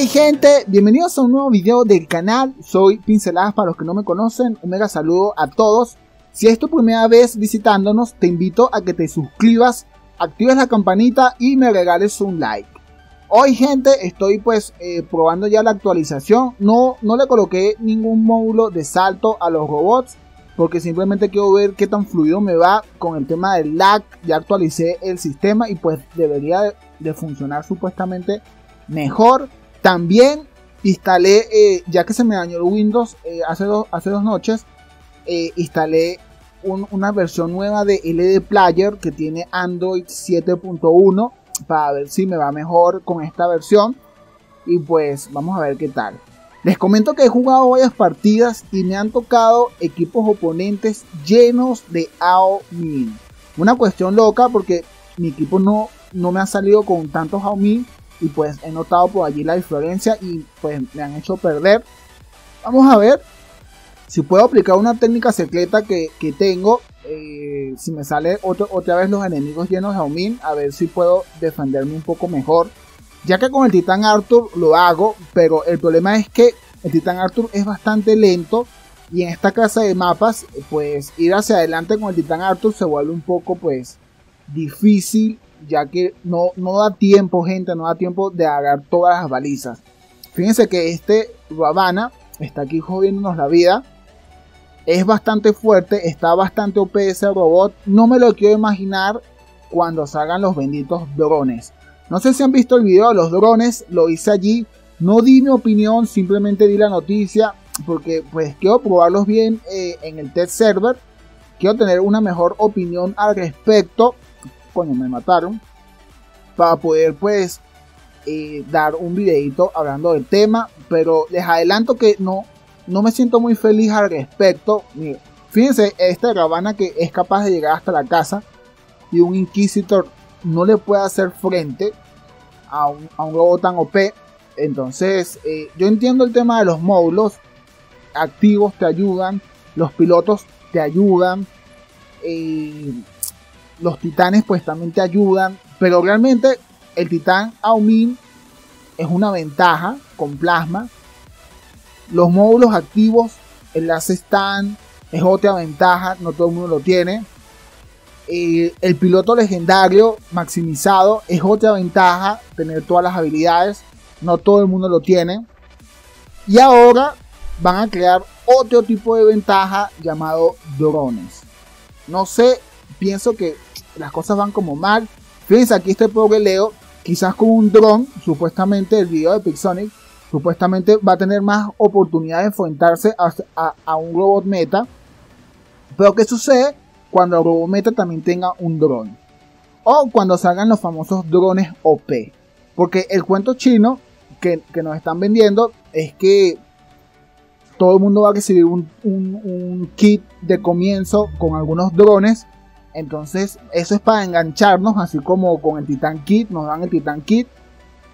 Hey gente, bienvenidos a un nuevo video del canal, soy Pinceladas para los que no me conocen, un mega saludo a todos. Si es tu primera vez visitándonos, te invito a que te suscribas, actives la campanita y me regales un like. Hoy gente, estoy pues eh, probando ya la actualización, no, no le coloqué ningún módulo de salto a los robots, porque simplemente quiero ver qué tan fluido me va con el tema del lag, ya actualicé el sistema y pues debería de funcionar supuestamente mejor. También instalé, eh, ya que se me dañó el Windows eh, hace, hace dos noches, eh, instalé una versión nueva de LD Player que tiene Android 7.1 para ver si me va mejor con esta versión. Y pues vamos a ver qué tal. Les comento que he jugado varias partidas y me han tocado equipos oponentes llenos de AO Min. Una cuestión loca porque mi equipo no, no me ha salido con tantos AO Min y pues he notado por allí la diferencia y pues me han hecho perder. Vamos a ver si puedo aplicar una técnica secreta que, tengo. Eh, si me sale otra vez los enemigos llenos de Aumin, a ver si puedo defenderme un poco mejor. Ya que con el Titán Arthur lo hago, pero el problema es que el Titán Arthur es bastante lento. Y en esta clase de mapas, pues ir hacia adelante con el Titán Arthur se vuelve un poco pues difícil ya que no, no da tiempo, gente, no da tiempo de agarrar todas las balizas. Fíjense que este Ravana está aquí jodiéndonos la vida. Es bastante fuerte, está bastante OP ese robot. No me lo quiero imaginar cuando salgan los benditos drones. No sé si han visto el video de los drones, lo hice allí. No di mi opinión, simplemente di la noticia porque pues quiero probarlos bien eh, en el test server. Quiero tener una mejor opinión al respecto cuando me mataron, para poder pues eh, dar un videito hablando del tema, pero les adelanto que no, no me siento muy feliz al respecto. fíjense, esta caravana que es capaz de llegar hasta la casa y un Inquisitor no le puede hacer frente a un, a robot tan OP. Entonces, eh, yo entiendo el tema de los módulos activos te ayudan, los pilotos te ayudan. Eh, los titanes pues también te ayudan, pero realmente el titán Aumin es una ventaja con plasma. Los módulos activos, enlace stand, es otra ventaja, no todo el mundo lo tiene. Eh, el piloto legendario maximizado es otra ventaja, tener todas las habilidades, no todo el mundo lo tiene. Y ahora van a crear otro tipo de ventaja llamado drones. No sé, pienso que las cosas van como mal. Fíjense, aquí este pobre Leo, quizás con un dron, supuestamente el video de Pixonic, supuestamente va a tener más oportunidad de enfrentarse a, un robot meta. Pero ¿qué sucede cuando el robot meta también tenga un dron? O cuando salgan los famosos drones OP. Porque el cuento chino que, nos están vendiendo es que todo el mundo va a recibir un, un, kit de comienzo con algunos drones entonces, eso es para engancharnos, así como con el Titan Kit, nos dan el Titan Kit.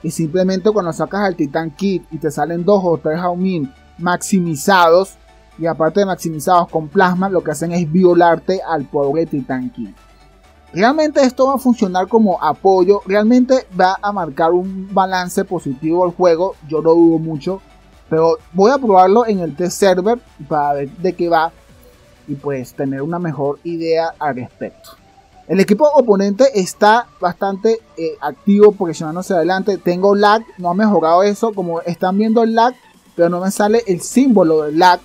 Y simplemente cuando sacas el Titan Kit y te salen dos o tres Haumin maximizados, y aparte de maximizados con plasma, lo que hacen es violarte al pobre Titan Kit. Realmente esto va a funcionar como apoyo, realmente va a marcar un balance positivo al juego, yo lo dudo mucho, pero voy a probarlo en el test server para ver de qué va y pues tener una mejor idea al respecto. El equipo oponente está bastante eh, activo presionándose adelante. Tengo lag, no ha mejorado eso. Como están viendo el lag, pero no me sale el símbolo del lag.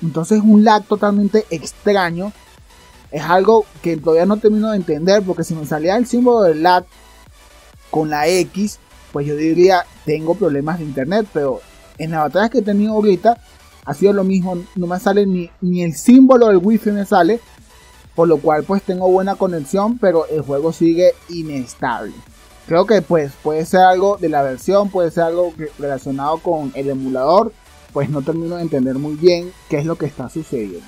Entonces es un lag totalmente extraño. Es algo que todavía no termino de entender. Porque si me salía el símbolo del lag con la X, pues yo diría tengo problemas de internet. Pero en las batallas que he tenido ahorita, ha sido lo mismo, no me sale ni, ni el símbolo del wifi me sale, por lo cual pues tengo buena conexión, pero el juego sigue inestable. Creo que pues puede ser algo de la versión, puede ser algo relacionado con el emulador, pues no termino de entender muy bien qué es lo que está sucediendo.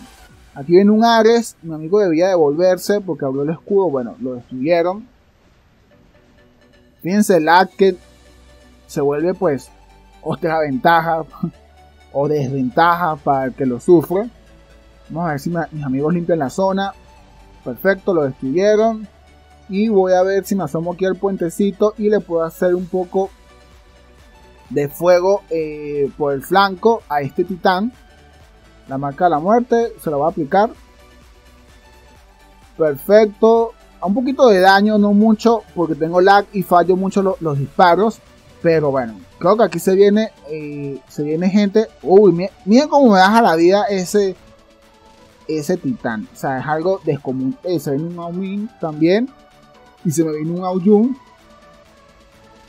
Aquí viene un Ares, mi amigo debía devolverse porque abrió el escudo, bueno, lo destruyeron. Fíjense, el que se vuelve pues otra ventaja o desventaja para el que lo sufre. Vamos a ver si mis amigos limpian la zona. Perfecto, lo destruyeron. Y voy a ver si me asomo aquí al puentecito y le puedo hacer un poco de fuego eh, por el flanco a este titán. La marca de la muerte se lo va a aplicar. Perfecto. A un poquito de daño, no mucho, porque tengo lag y fallo mucho los disparos. Pero bueno, creo que aquí se viene, eh, se viene gente. Uy, miren, cómo me baja la vida ese, ese titán. O sea, es algo descomún. Eh, se viene un Aumin también. Y se me viene un Aoyun.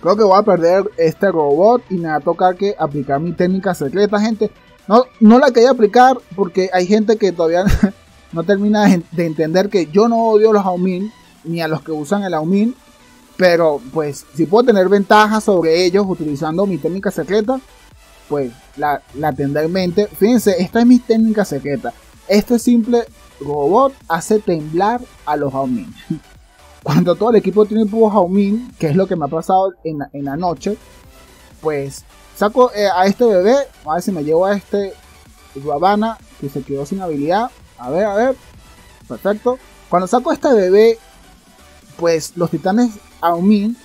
Creo que voy a perder este robot y me va a tocar que aplicar mi técnica secreta, gente. No, no la quería aplicar porque hay gente que todavía no termina de entender que yo no odio a los Aumin ni a los que usan el Aumin. Pero pues si puedo tener ventajas sobre ellos utilizando mi técnica secreta, pues la, la tendré en mente. Fíjense, esta es mi técnica secreta. Este simple robot hace temblar a los Aumin. Cuando todo el equipo tiene puro Haumin, que es lo que me ha pasado en, la noche, pues saco eh, a este bebé, a ver si me llevo a este Guabana, que se quedó sin habilidad. A ver, a ver. Perfecto. Cuando saco a este bebé, pues los titanes Aumin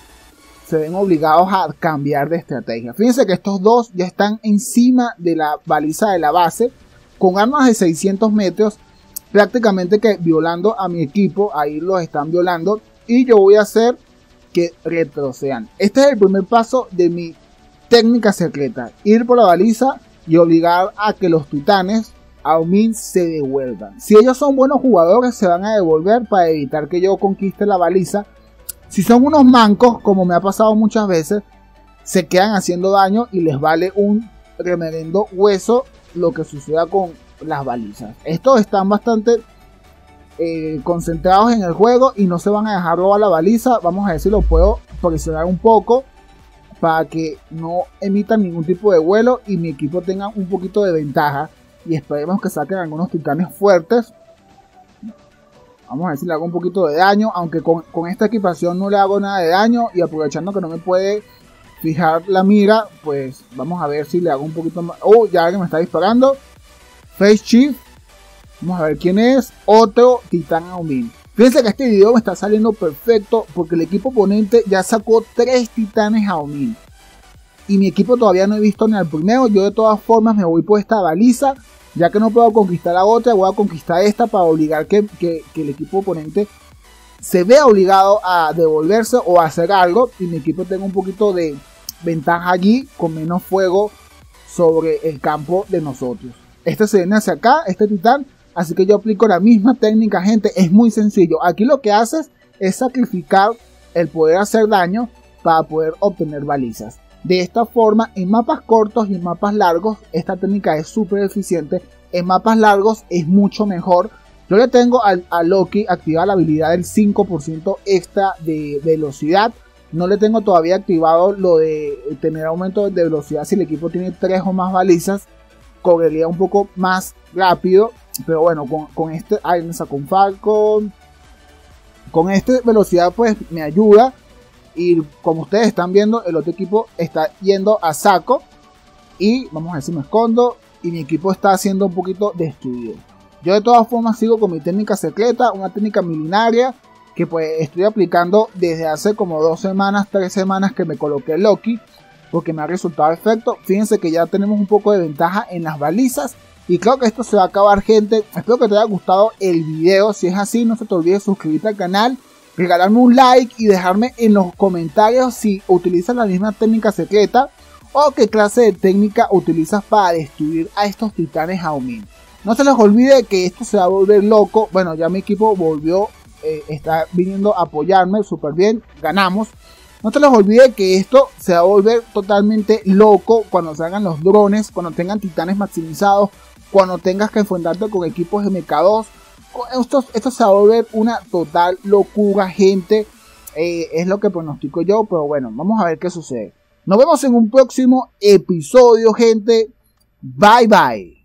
se ven obligados a cambiar de estrategia. Fíjense que estos dos ya están encima de la baliza de la base, con armas de 600 metros, prácticamente que violando a mi equipo, ahí los están violando y yo voy a hacer que retrocedan. Este es el primer paso de mi técnica secreta. Ir por la baliza y obligar a que los titanes Aumin se devuelvan. Si ellos son buenos jugadores, se van a devolver para evitar que yo conquiste la baliza. Si son unos mancos, como me ha pasado muchas veces, se quedan haciendo daño y les vale un remerendo hueso lo que suceda con las balizas. Estos están bastante eh, concentrados en el juego y no se van a dejar robar la baliza. Vamos a ver si lo puedo presionar un poco para que no emitan ningún tipo de vuelo y mi equipo tenga un poquito de ventaja. Y esperemos que saquen algunos titanes fuertes. Vamos a ver si le hago un poquito de daño. Aunque con, esta equipación no le hago nada de daño. Y aprovechando que no me puede fijar la mira. Pues vamos a ver si le hago un poquito más. Oh, ya alguien me está disparando. Face Chief Vamos a ver quién es. Otro Titán Aumin. Fíjense que este video me está saliendo perfecto porque el equipo oponente ya sacó tres Titanes Aumin. Y mi equipo todavía no he visto ni al primero. Yo de todas formas me voy por esta baliza. Ya que no puedo conquistar la otra, voy a conquistar esta para obligar que, que el equipo oponente se vea obligado a devolverse o a hacer algo. Y mi equipo tenga un poquito de ventaja allí con menos fuego sobre el campo de nosotros. Este se viene hacia acá, este titán Así que yo aplico la misma técnica, gente. Es muy sencillo. Aquí lo que haces es sacrificar el poder hacer daño para poder obtener balizas. De esta forma, en mapas cortos y en mapas largos, esta técnica es súper eficiente. En mapas largos es mucho mejor. Yo le tengo a, Loki activada la habilidad del 5% extra de velocidad. No le tengo todavía activado lo de tener aumento de velocidad si el equipo tiene 3 o más balizas. Correría un poco más rápido pero bueno, con, este. Ay, me sacó un. Con esta velocidad, pues me ayuda. Y como ustedes están viendo, el otro equipo está yendo a saco. Y vamos a si me escondo. Y mi equipo está haciendo un poquito destruido. Yo de todas formas sigo con mi técnica secreta, una técnica milenaria que pues estoy aplicando desde hace como dos semanas, tres semanas que me coloqué Loki, porque me ha resultado efecto. Fíjense que ya tenemos un poco de ventaja en las balizas y creo que esto se va a acabar, gente. Espero que te haya gustado el video. Si es así, no se te olvide suscribirte al canal, regalarme un like y dejarme en los comentarios si utilizas la misma técnica secreta o qué clase de técnica utilizas para destruir a estos titanes Aumin. No se les olvide que esto se va a volver loco. Bueno, ya mi equipo volvió, eh, está viniendo a apoyarme súper bien. Ganamos. No se les olvide que esto se va a volver totalmente loco cuando salgan los drones, cuando tengan titanes maximizados, cuando tengas que enfrentarte con equipos de MK2. Esto, esto se va a volver una total locura, gente. Eh, es lo que pronostico yo, pero bueno, vamos a ver qué sucede. Nos vemos en un próximo episodio, gente. Bye bye.